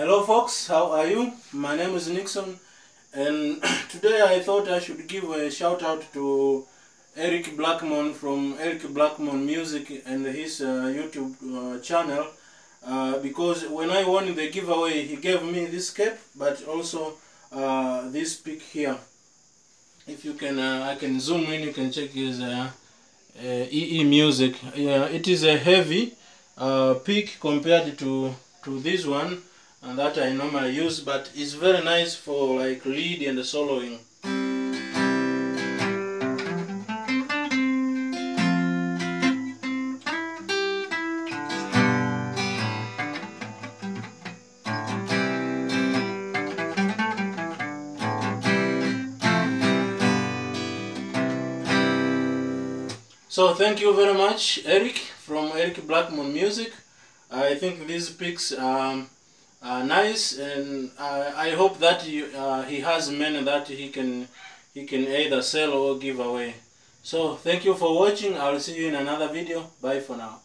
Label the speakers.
Speaker 1: Hello folks, how are you? My name is Nixon and today I thought I should give a shout out to Eric Blackmon from Eric Blackmon Music and his uh, YouTube uh, channel uh, because when I won the giveaway he gave me this cape but also uh, this pick here. If you can, uh, I can zoom in, you can check his uh, uh, EE Music. Yeah, it is a heavy pick compared to, to this one and that I normally use but it's very nice for like lead and soloing. So thank you very much Eric from Eric Blackmon Music. I think these picks um, are nice and I, I hope that you, uh, he has many that he can he can either sell or give away. So thank you for watching. I'll see you in another video. Bye for now.